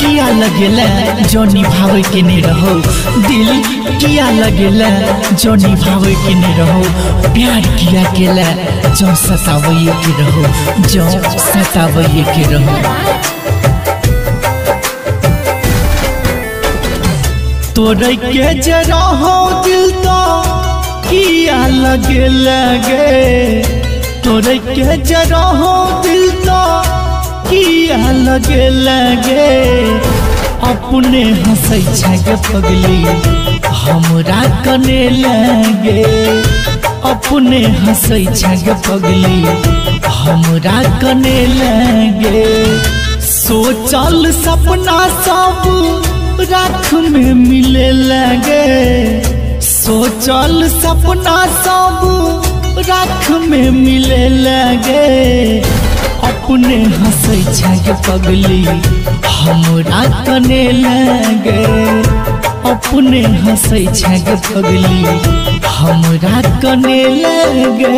किया लगेला जो निभावे के नहीं रहो। दिल किया लगेला जो निभावे के नहीं रहो। प्यार किया केला जो सतावे के रहो। जो सतावे के रहो। तोरे के जरा हो दिल तो किया लगे लगे तोरे के जरा हो दिल तो लगे लगे। अपने हंसै छगे पगली, हमरा कने लगे। अपने हंसै छगे पगली, हमरा कने लगे। सोचल सपना सब राख में मिले लगे। सोचल सपना सब राख में मिले लगे। अपने हंसै छै पगली हमरा कने लगे। अपने हंसै छै पगली हमरा कने लगे।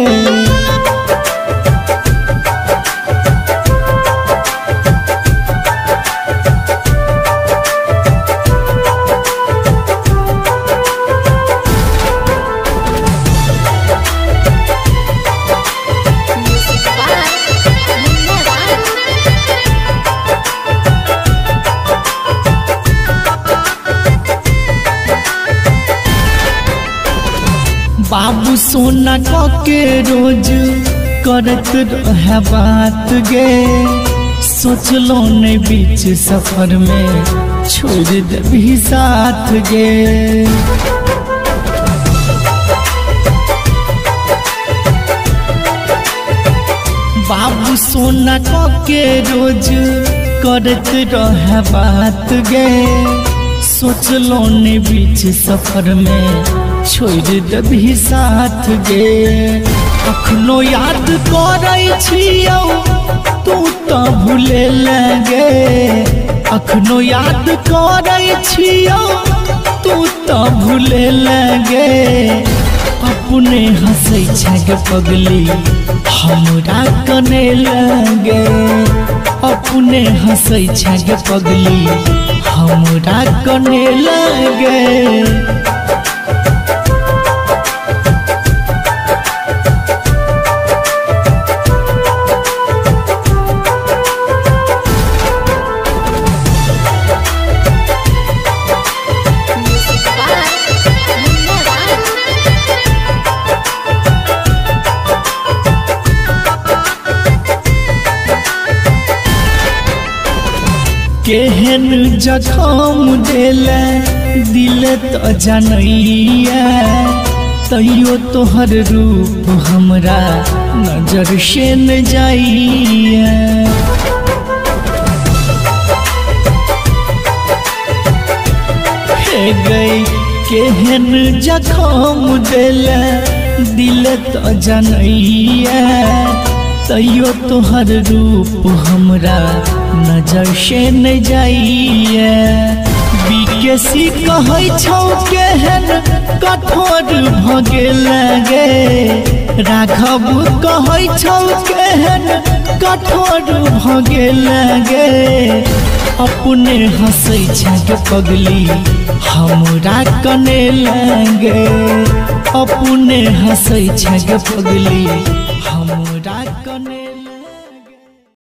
बाबू सोना के रोज करत रहे बात गे सोचलो ने बीच सफ़र में छोड़ देवी साथ गे। बाबू सोना के रोज करत रहे बात गे सोचलो ने बीच सफ़र में छोड़ देवी साथ गे। अखनो याद करै छियौ, तू तो भूले लगे। अखनो याद करै छियौ, तू तो भूले लगे। अपने हंसै छगे पगली, हमरा कने लगे। अपने हंसै छगे पगली, हमरा कने लगे। केहन जखम देले, दिल तो जनैया। तैयो तोहर रूप हमरा नज़र से न जाइया। गई केहन जखम देले, दिल तो जनैया। तैयो तोहर रूप हमरा नज़र से न जाइए। बीकेसी कहै छौ केहन कठोर भगे लगे। राघव कहै छौ केहन कठोर भगे लगे। अपने हंसै छगे पगली हमरा कने लगे। अपने हंसै छगे पगली